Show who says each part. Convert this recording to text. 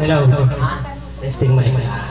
Speaker 1: Hello.
Speaker 2: Ha?
Speaker 1: Testing mic.